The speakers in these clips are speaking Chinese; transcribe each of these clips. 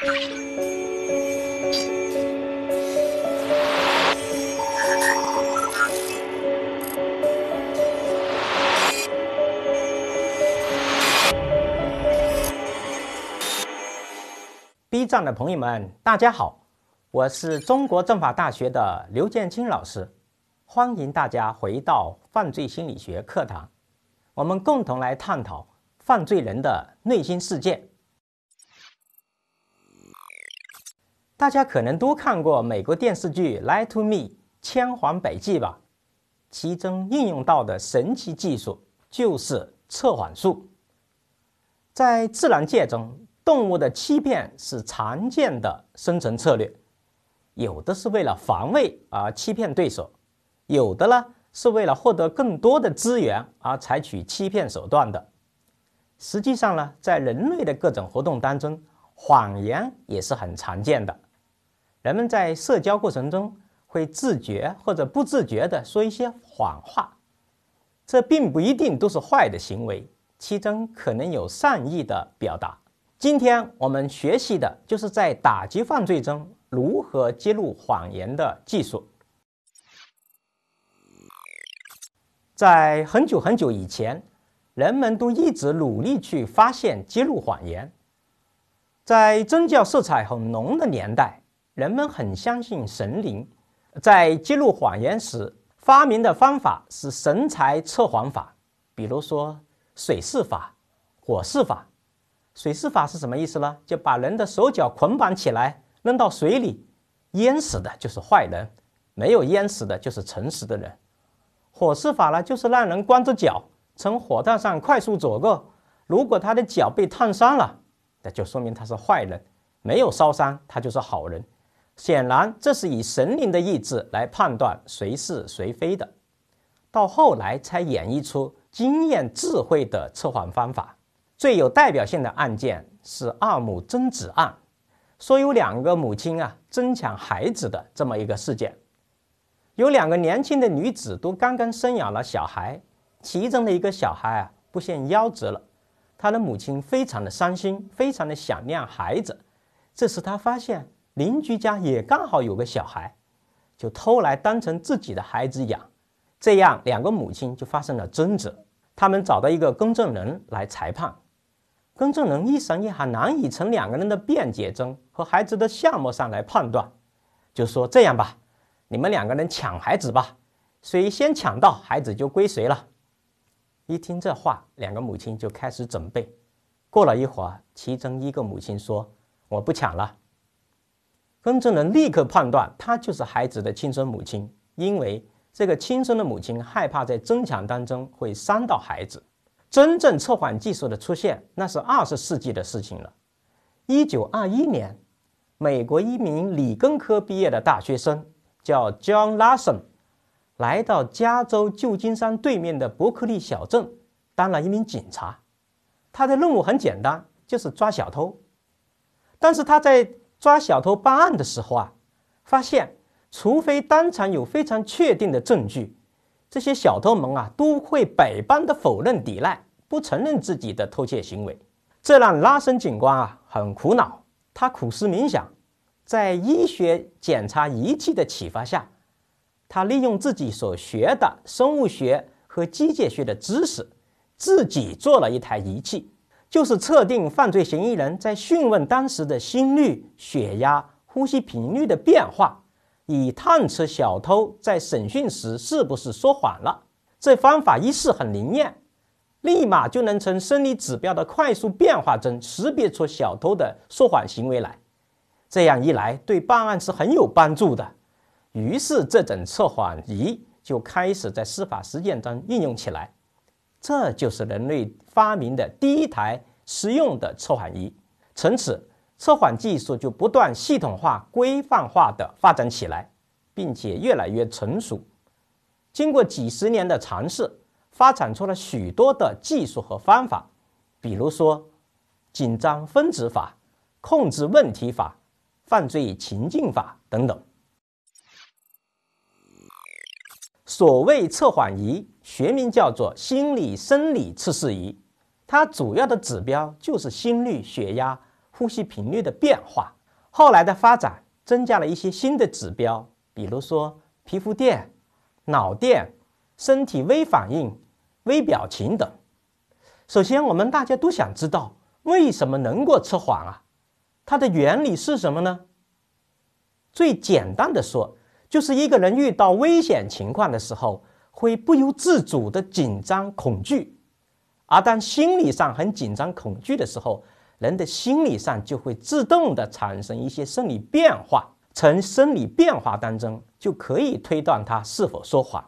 B 站的朋友们，大家好，我是中国政法大学的刘建清老师，欢迎大家回到犯罪心理学课堂，我们共同来探讨犯罪人的内心世界。大家可能都看过美国电视剧《Lie to Me》千谎百计吧？其中应用到的神奇技术就是测谎术，在自然界中。动物的欺骗是常见的生存策略，有的是为了防卫而欺骗对手，有的呢是为了获得更多的资源而采取欺骗手段的。实际上呢，在人类的各种活动当中，谎言也是很常见的。人们在社交过程中会自觉或者不自觉地说一些谎话，这并不一定都是坏的行为，其中可能有善意的表达。今天我们学习的就是在打击犯罪中如何揭露谎言的技术。在很久很久以前，人们都一直努力去发现、揭露谎言。在宗教色彩很浓的年代，人们很相信神灵。在揭露谎言时，发明的方法是神才测谎法，比如说水势法、火势法。水势法是什么意思呢？就把人的手脚捆绑起来，扔到水里，淹死的就是坏人，没有淹死的就是诚实的人。火势法呢，就是让人光着脚从火炭上快速走过，如果他的脚被烫伤了，那就说明他是坏人；没有烧伤，他就是好人。显然，这是以神灵的意志来判断谁是谁非的。到后来才演绎出经验智慧的测谎方法。最有代表性的案件是二母争子案，说有两个母亲啊争抢孩子的这么一个事件。有两个年轻的女子都刚刚生养了小孩，其中的一个小孩啊不幸夭折了，她的母亲非常的伤心，非常的想念孩子。这时她发现邻居家也刚好有个小孩，就偷来当成自己的孩子养，这样两个母亲就发生了争执。他们找到一个公证人来裁判。公证人一时也很难以从两个人的辩解中和孩子的项目上来判断，就说这样吧，你们两个人抢孩子吧，谁先抢到孩子就归谁了。一听这话，两个母亲就开始准备。过了一会儿，其中一个母亲说：“我不抢了。”公证人立刻判断她就是孩子的亲生母亲，因为这个亲生的母亲害怕在争抢当中会伤到孩子。真正测谎技术的出现，那是二十世纪的事情了。一九二一年，美国一名理工科毕业的大学生叫 John Larson，来到加州旧金山对面的伯克利小镇当了一名警察。他的任务很简单，就是抓小偷。但是他在抓小偷办案的时候啊，发现除非当场有非常确定的证据。这些小偷们啊，都会百般的否认抵赖，不承认自己的偷窃行为，这让拉森警官啊很苦恼。他苦思冥想，在医学检查仪器的启发下，他利用自己所学的生物学和机械学的知识，自己做了一台仪器，就是测定犯罪嫌疑人在讯问当时的心率、血压、呼吸频率的变化。以探测小偷在审讯时是不是说谎了。这方法一试很灵验，立马就能从生理指标的快速变化中识别出小偷的说谎行为来。这样一来，对办案是很有帮助的。于是，这种测谎仪就开始在司法实践中应用起来。这就是人类发明的第一台实用的测谎仪。从此。测谎技术就不断系统化、规范化的发展起来，并且越来越成熟。经过几十年的尝试，发展出了许多的技术和方法，比如说紧张分子法、控制问题法、犯罪情境法等等。所谓测谎仪，学名叫做心理生理测试仪，它主要的指标就是心率、血压。呼吸频率的变化。后来的发展增加了一些新的指标，比如说皮肤电、脑电、身体微反应、微表情等。首先，我们大家都想知道为什么能够测谎啊？它的原理是什么呢？最简单的说，就是一个人遇到危险情况的时候，会不由自主的紧张恐惧，而当心理上很紧张恐惧的时候，人的心理上就会自动的产生一些生理变化，从生理变化当中就可以推断他是否说谎。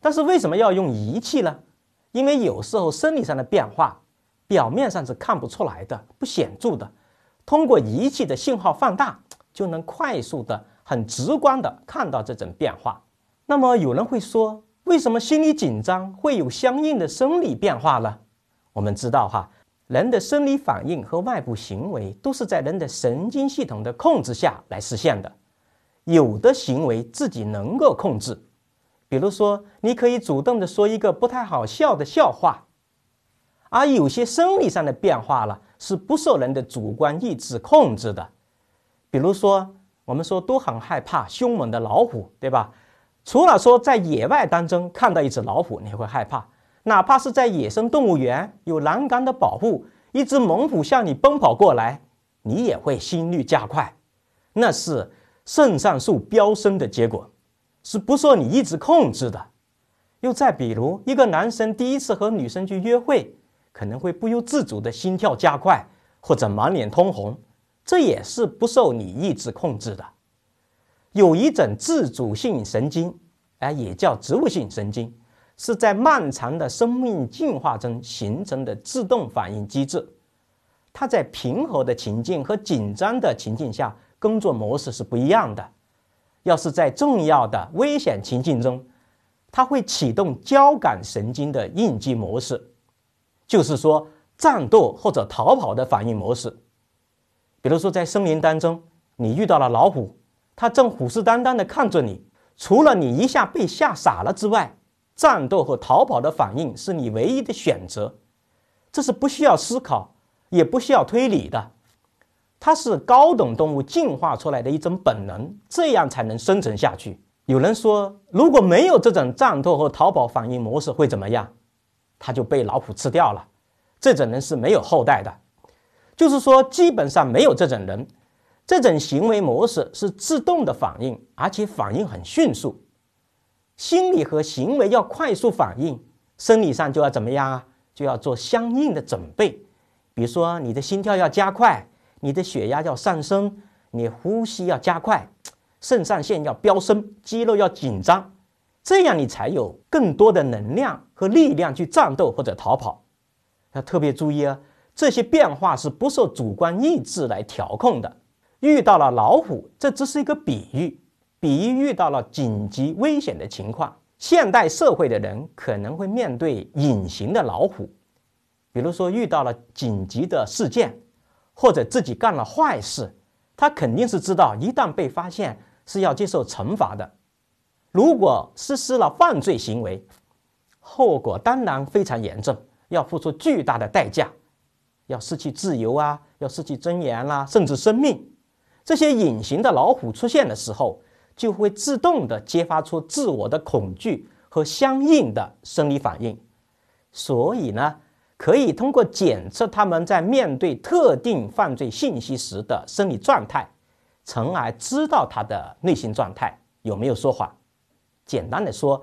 但是为什么要用仪器呢？因为有时候生理上的变化表面上是看不出来的，不显著的，通过仪器的信号放大，就能快速的、很直观的看到这种变化。那么有人会说，为什么心理紧张会有相应的生理变化呢？我们知道哈。人的生理反应和外部行为都是在人的神经系统的控制下来实现的。有的行为自己能够控制，比如说，你可以主动的说一个不太好笑的笑话；而有些生理上的变化了，是不受人的主观意志控制的。比如说，我们说都很害怕凶猛的老虎，对吧？除了说在野外当中看到一只老虎，你会害怕。哪怕是在野生动物园有栏杆的保护，一只猛虎向你奔跑过来，你也会心率加快，那是肾上素飙升的结果，是不受你意志控制的。又再比如，一个男生第一次和女生去约会，可能会不由自主的心跳加快或者满脸通红，这也是不受你意志控制的。有一种自主性神经，哎，也叫植物性神经。是在漫长的生命进化中形成的自动反应机制，它在平和的情境和紧张的情境下工作模式是不一样的。要是在重要的危险情境中，它会启动交感神经的应激模式，就是说战斗或者逃跑的反应模式。比如说在森林当中，你遇到了老虎，它正虎视眈眈地看着你，除了你一下被吓傻了之外。战斗和逃跑的反应是你唯一的选择，这是不需要思考，也不需要推理的，它是高等动物进化出来的一种本能，这样才能生存下去。有人说，如果没有这种战斗和逃跑反应模式会怎么样？它就被老虎吃掉了。这种人是没有后代的，就是说，基本上没有这种人。这种行为模式是自动的反应，而且反应很迅速。心理和行为要快速反应，生理上就要怎么样啊？就要做相应的准备，比如说你的心跳要加快，你的血压要上升，你呼吸要加快，肾上腺要飙升，肌肉要紧张，这样你才有更多的能量和力量去战斗或者逃跑。要特别注意啊，这些变化是不受主观意志来调控的。遇到了老虎，这只是一个比喻。比喻遇到了紧急危险的情况，现代社会的人可能会面对隐形的老虎，比如说遇到了紧急的事件，或者自己干了坏事，他肯定是知道一旦被发现是要接受惩罚的。如果实施了犯罪行为，后果当然非常严重，要付出巨大的代价，要失去自由啊，要失去尊严啦，甚至生命。这些隐形的老虎出现的时候。就会自动的激发出自我的恐惧和相应的生理反应，所以呢，可以通过检测他们在面对特定犯罪信息时的生理状态，从而知道他的内心状态有没有说谎。简单的说，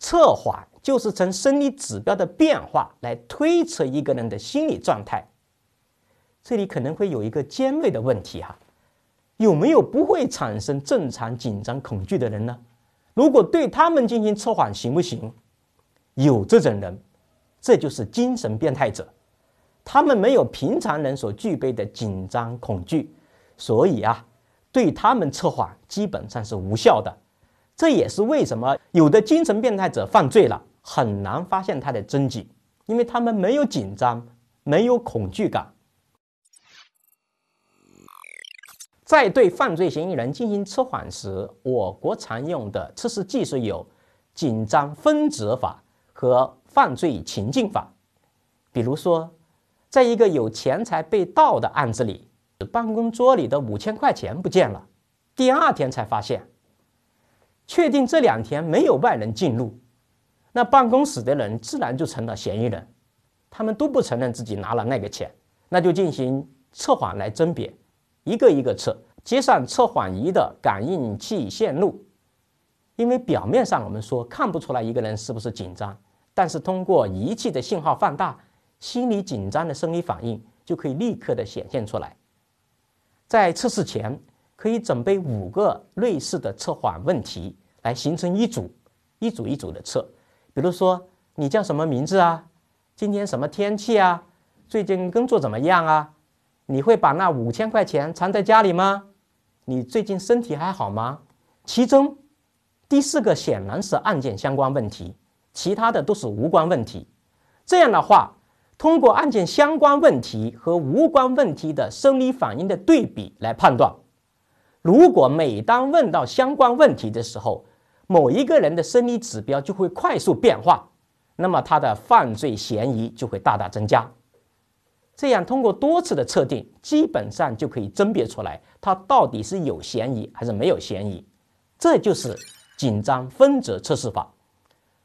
测谎就是从生理指标的变化来推测一个人的心理状态。这里可能会有一个尖锐的问题哈。有没有不会产生正常紧张恐惧的人呢？如果对他们进行测谎行不行？有这种人，这就是精神变态者。他们没有平常人所具备的紧张恐惧，所以啊，对他们测谎基本上是无效的。这也是为什么有的精神变态者犯罪了很难发现他的踪迹，因为他们没有紧张，没有恐惧感。在对犯罪嫌疑人进行测谎时，我国常用的测试技术有紧张分则法和犯罪情境法。比如说，在一个有钱财被盗的案子里，办公桌里的五千块钱不见了，第二天才发现，确定这两天没有外人进入，那办公室的人自然就成了嫌疑人，他们都不承认自己拿了那个钱，那就进行测谎来甄别，一个一个测，接上测谎仪的感应器线路，因为表面上我们说看不出来一个人是不是紧张，但是通过仪器的信号放大。心理紧张的生理反应就可以立刻的显现出来。在测试前，可以准备五个类似的测谎问题来形成一组，一组一组的测。比如说，你叫什么名字啊？今天什么天气啊？最近工作怎么样啊？你会把那五千块钱藏在家里吗？你最近身体还好吗？其中，第四个显然是案件相关问题，其他的都是无关问题。这样的话。通过案件相关问题和无关问题的生理反应的对比来判断，如果每当问到相关问题的时候，某一个人的生理指标就会快速变化，那么他的犯罪嫌疑就会大大增加。这样通过多次的测定，基本上就可以甄别出来他到底是有嫌疑还是没有嫌疑。这就是紧张分则测试法。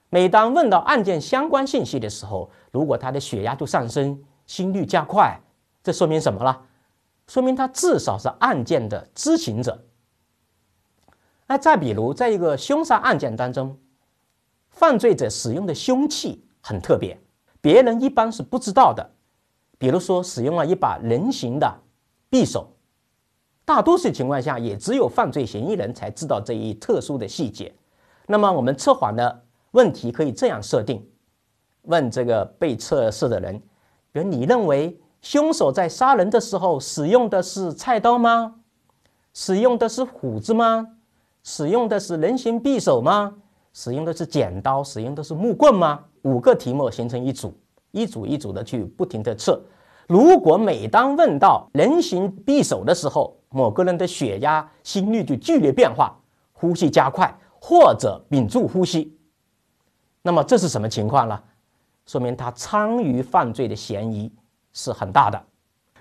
每当问到案件相关信息的时候，如果他的血压度上升、心率加快，这说明什么了？说明他至少是案件的知情者。那再比如，在一个凶杀案件当中，犯罪者使用的凶器很特别，别人一般是不知道的。比如说，使用了一把人形的匕首，大多数情况下也只有犯罪嫌疑人才知道这一特殊的细节。那么，我们测谎的。问题可以这样设定：问这个被测试的人，比如你认为凶手在杀人的时候使用的是菜刀吗？使用的是斧子吗？使用的是人形匕首吗？使用的是剪刀？使用的是木棍吗？五个题目形成一组，一组一组的去不停的测。如果每当问到人形匕首的时候，某个人的血压、心率就剧烈变化，呼吸加快，或者屏住呼吸。那么这是什么情况呢？说明他参与犯罪的嫌疑是很大的。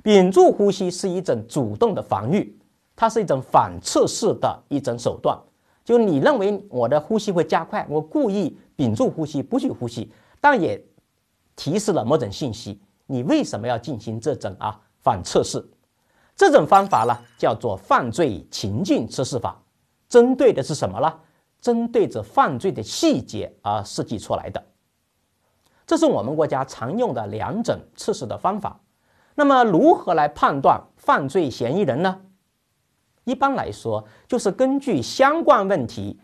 屏住呼吸是一种主动的防御，它是一种反测试的一种手段。就你认为我的呼吸会加快，我故意屏住呼吸不去呼吸，但也提示了某种信息。你为什么要进行这种啊反测试？这种方法呢叫做犯罪情境测试法，针对的是什么呢？针对着犯罪的细节而设计出来的，这是我们国家常用的两种测试的方法。那么，如何来判断犯罪嫌疑人呢？一般来说，就是根据相关问题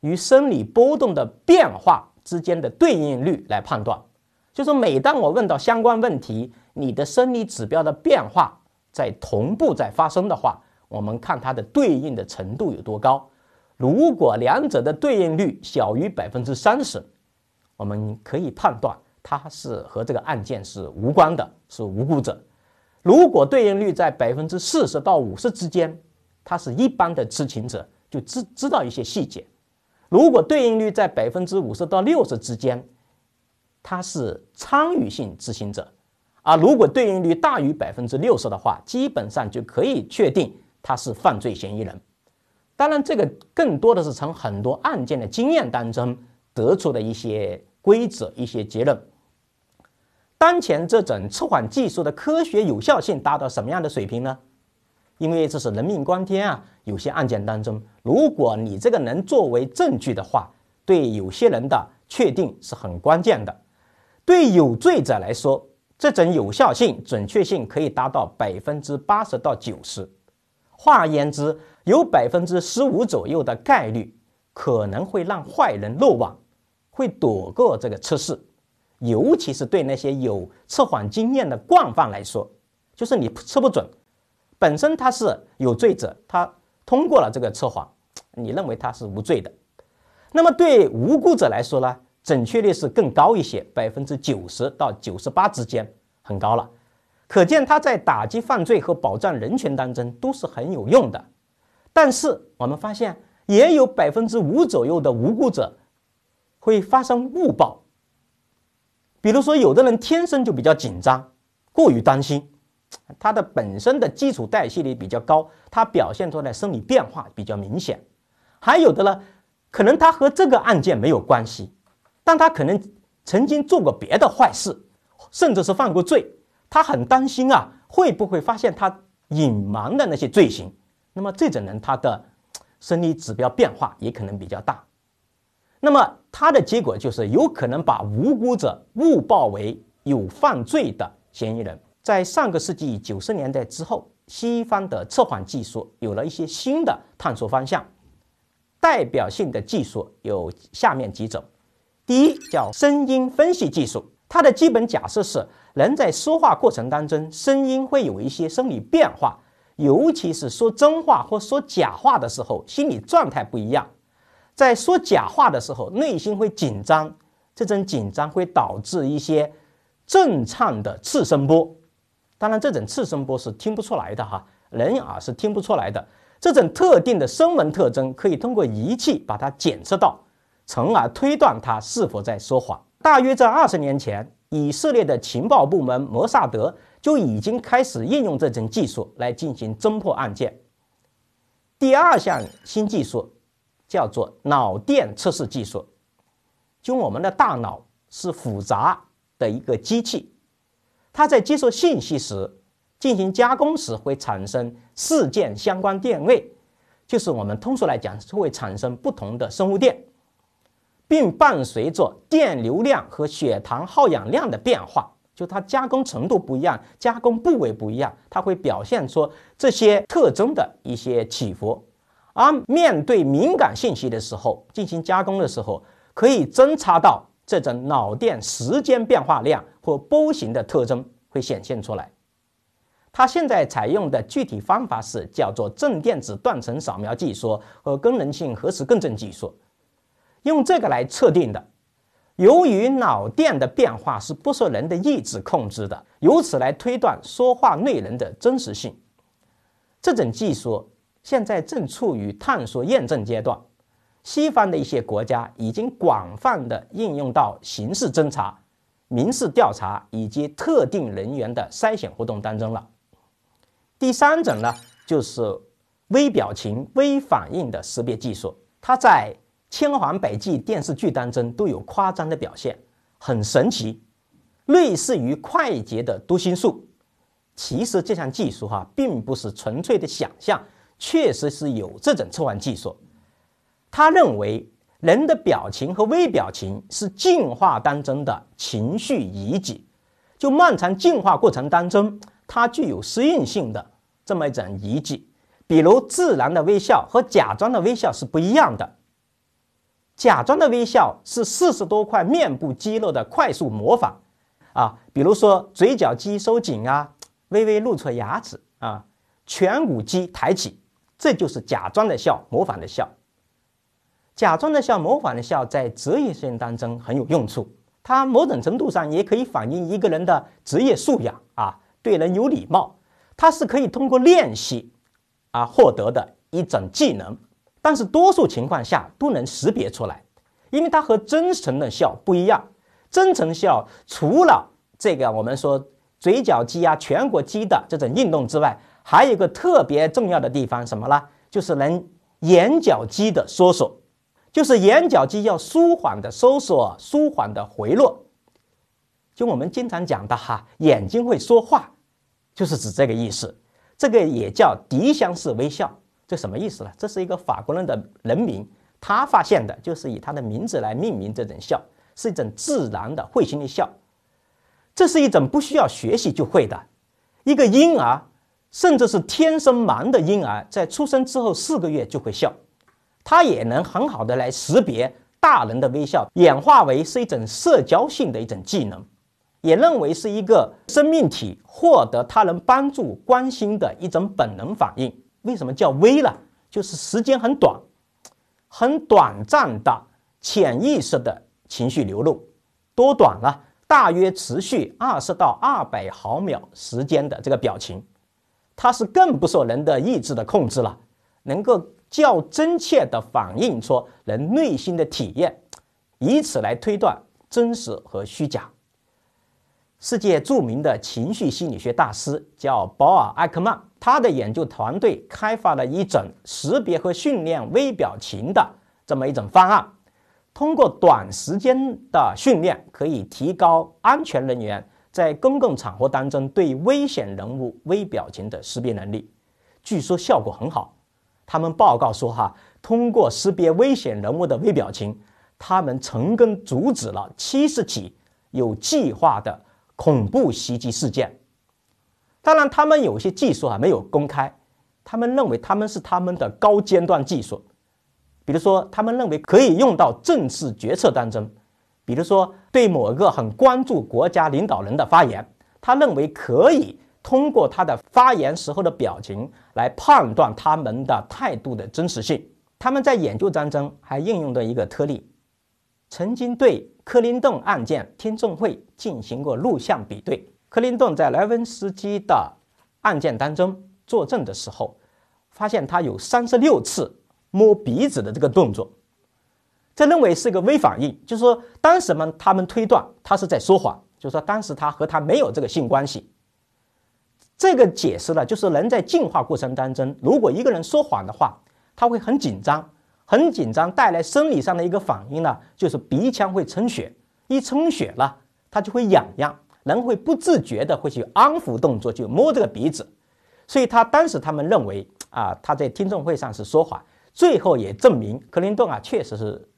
与生理波动的变化之间的对应率来判断。就是每当我问到相关问题，你的生理指标的变化在同步在发生的话，我们看它的对应的程度有多高。如果两者的对应率小于百分之三十，我们可以判断它是和这个案件是无关的，是无辜者。如果对应率在百分之四十到五十之间，他是一般的知情者，就知知道一些细节。如果对应率在百分之五十到六十之间，他是参与性执行者。啊，如果对应率大于百分之六十的话，基本上就可以确定他是犯罪嫌疑人。当然，这个更多的是从很多案件的经验当中得出的一些规则、一些结论。当前这种测谎技术的科学有效性达到什么样的水平呢？因为这是人命关天啊！有些案件当中，如果你这个能作为证据的话，对有些人的确定是很关键的。对有罪者来说，这种有效性、准确性可以达到百分之八十到九十。换而言之，有百分之十五左右的概率可能会让坏人漏网，会躲过这个测试。尤其是对那些有测谎经验的惯犯来说，就是你测不准，本身他是有罪者，他通过了这个测谎，你认为他是无罪的。那么对无辜者来说呢，准确率是更高一些，百分之九十到九十八之间，很高了。可见他在打击犯罪和保障人权当中都是很有用的。但是我们发现，也有百分之五左右的无辜者会发生误报。比如说，有的人天生就比较紧张，过于担心，他的本身的基础代谢率比较高，他表现出来生理变化比较明显。还有的呢，可能他和这个案件没有关系，但他可能曾经做过别的坏事，甚至是犯过罪，他很担心啊，会不会发现他隐瞒的那些罪行？那么这种人他的生理指标变化也可能比较大。那么他的结果就是有可能把无辜者误报为有犯罪的嫌疑人。在上个世纪九十年代之后，西方的测谎技术有了一些新的探索方向。代表性的技术有下面几种：第一，叫声音分析技术。它的基本假设是，人在说话过程当中，声音会有一些生理变化，尤其是说真话或说假话的时候，心理状态不一样。在说假话的时候，内心会紧张，这种紧张会导致一些震颤的次声波。当然，这种次声波是听不出来的哈，人耳是听不出来的。这种特定的声纹特征可以通过仪器把它检测到，从而推断他是否在说谎。大约在二十年前，以色列的情报部门摩萨德就已经开始应用这种技术来进行侦破案件。第二项新技术叫做脑电测试技术，就我们的大脑是复杂的一个机器，它在接受信息时。进行加工时会产生事件相关电位，就是我们通俗来讲是会产生不同的生物电，并伴随着电流量和血糖耗氧量的变化，就它加工程度不一样，加工部位不一样，它会表现出这些特征的一些起伏。而面对敏感信息的时候，进行加工的时候，可以侦查到这种脑电时间变化量或波形的特征会显现出来。它现在采用的具体方法是叫做正电子断层扫描技术和功能性核磁共振技术，用这个来测定的。由于脑电的变化是不受人的意志控制的，由此来推断说话内容的真实性。这种技术现在正处于探索验证阶段，西方的一些国家已经广泛的应用到刑事侦查、民事调查以及特定人员的筛选活动当中了。第三种呢，就是微表情、微反应的识别技术，它在千环百计电视剧当中都有夸张的表现，很神奇，类似于快捷的读心术。其实这项技术哈，并不是纯粹的想象，确实是有这种测谎技术。他认为人的表情和微表情是进化当中的情绪遗迹，就漫长进化过程当中。它具有适应性的这么一种遗迹，比如自然的微笑和假装的微笑是不一样的。假装的微笑是四十多块面部肌肉的快速模仿，啊，比如说嘴角肌收紧啊，微微露出牙齿啊，颧骨肌抬起，这就是假装的笑，模仿的笑。假装的笑，模仿的笑，在职业性当中很有用处，它某种程度上也可以反映一个人的职业素养啊。对人有礼貌，它是可以通过练习啊获得的一种技能，但是多数情况下都能识别出来，因为它和真诚的笑不一样。真诚笑除了这个我们说嘴角肌啊、颧骨肌的这种运动之外，还有一个特别重要的地方，什么呢？就是能眼角肌的收缩，就是眼角肌要舒缓的收缩，舒缓的回落。就我们经常讲的哈，眼睛会说话。就是指这个意思，这个也叫迪香式微笑，这什么意思呢？这是一个法国人的人名，他发现的就是以他的名字来命名这种笑，是一种自然的会心的笑。这是一种不需要学习就会的。一个婴儿，甚至是天生盲的婴儿，在出生之后四个月就会笑，他也能很好的来识别大人的微笑，演化为是一种社交性的一种技能。也认为是一个生命体获得他人帮助、关心的一种本能反应。为什么叫微呢？就是时间很短、很短暂的潜意识的情绪流露。多短呢？大约持续二十到二百毫秒时间的这个表情，它是更不受人的意志的控制了，能够较真切地反映出人内心的体验，以此来推断真实和虚假。世界著名的情绪心理学大师叫保尔·艾克曼，他的研究团队开发了一种识别和训练微表情的这么一种方案。通过短时间的训练，可以提高安全人员在公共场合当中对危险人物微表情的识别能力。据说效果很好。他们报告说，哈，通过识别危险人物的微表情，他们成功阻止了七十起有计划的恐怖袭击事件。当然，他们有些技术啊没有公开，他们认为他们是他们的高尖端技术。比如说，他们认为可以用到政治决策当中，比如说对某个很关注国家领导人的发言，他认为可以。通过他的发言时候的表情来判断他们的态度的真实性。他们在研究当中还应用的一个特例，曾经对克林顿案件听证会进行过录像比对。克林顿在莱文斯基的案件当中作证的时候，发现他有三十六次摸鼻子的这个动作，这认为是一个微反应，就是说当时们他们推断他是在说谎，就是说当时他和他没有这个性关系。这个解释呢，就是人在进化过程当中，如果一个人说谎的话，他会很紧张，很紧张，带来生理上的一个反应呢，就是鼻腔会充血，一充血了，他就会痒痒，人会不自觉的会去安抚动作，就摸这个鼻子。所以他当时他们认为啊，他在听证会上是说谎，最后也证明克林顿啊确实是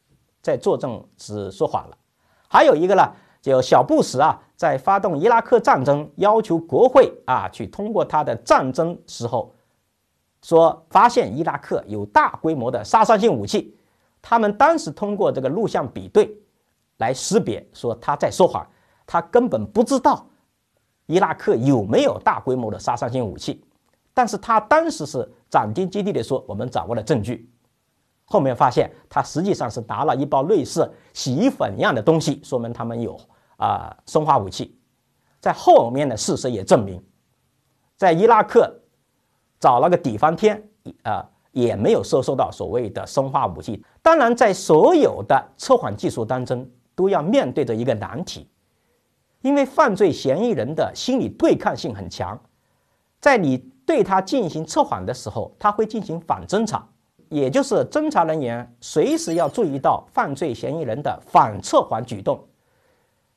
在作证是说谎了。还有一个呢。就小布什啊，在发动伊拉克战争，要求国会啊去通过他的战争时候，说发现伊拉克有大规模的杀伤性武器，他们当时通过这个录像比对来识别，说他在说谎，他根本不知道伊拉克有没有大规模的杀伤性武器，但是他当时是斩钉截铁地说，我们掌握了证据。后面发现他实际上是拿了一包类似洗衣粉一样的东西，说明他们有啊生化武器。在后面的事实也证明，在伊拉克找了个底方天啊，也没有收收到所谓的生化武器。当然，在所有的测谎技术当中，都要面对着一个难题，因为犯罪嫌疑人的心理对抗性很强，在你对他进行测谎的时候，他会进行反侦查。也就是侦查人员随时要注意到犯罪嫌疑人的反测谎举动。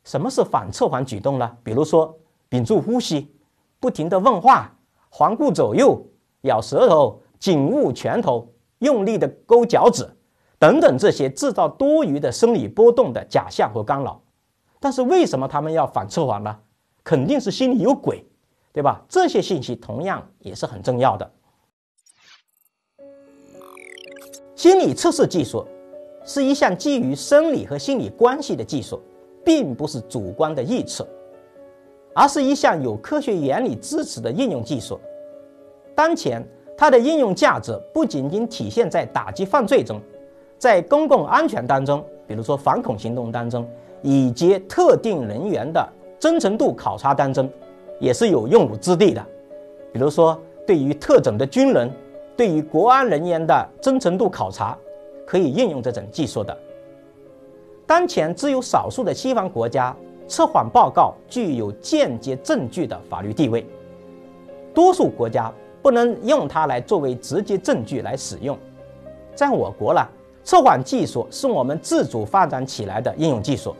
什么是反测谎举动呢？比如说屏住呼吸、不停的问话、环顾左右、咬舌头、紧握拳头、用力的勾脚趾等等这些制造多余的生理波动的假象和干扰。但是为什么他们要反测谎呢？肯定是心里有鬼，对吧？这些信息同样也是很重要的。心理测试技术是一项基于生理和心理关系的技术，并不是主观的臆测，而是一项有科学原理支持的应用技术。当前，它的应用价值不仅仅体现在打击犯罪中，在公共安全当中，比如说反恐行动当中，以及特定人员的真诚度考察当中，也是有用武之地的。比如说，对于特种的军人。对于国安人员的真诚度考察，可以应用这种技术的。当前只有少数的西方国家测谎报告具有间接证据的法律地位，多数国家不能用它来作为直接证据来使用。在我国呢，测谎技术是我们自主发展起来的应用技术，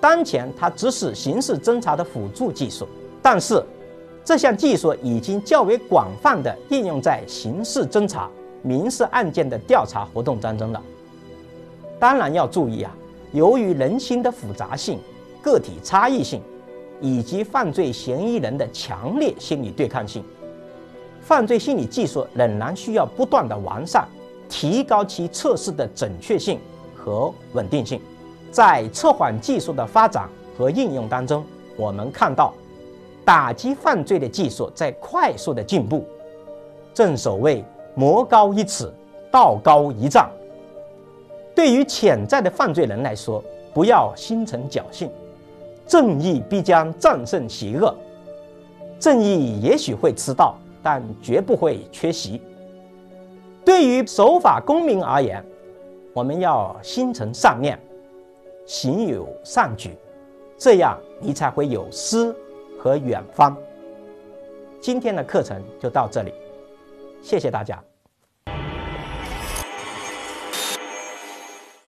当前它只是刑事侦查的辅助技术，但是。这项技术已经较为广泛地应用在刑事侦查、民事案件的调查活动当中了。当然要注意啊，由于人心的复杂性、个体差异性，以及犯罪嫌疑人的强烈心理对抗性，犯罪心理技术仍然需要不断的完善，提高其测试的准确性和稳定性。在测谎技术的发展和应用当中，我们看到。打击犯罪的技术在快速的进步，正所谓魔高一尺，道高一丈。对于潜在的犯罪人来说，不要心存侥幸，正义必将战胜邪恶。正义也许会迟到，但绝不会缺席。对于守法公民而言，我们要心存善念，行有善举，这样你才会有诗和远方。今天的课程就到这里，谢谢大家。